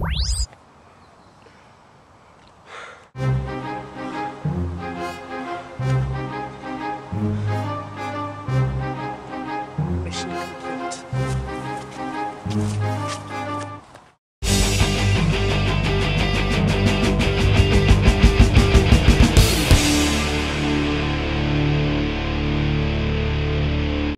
Mission complete.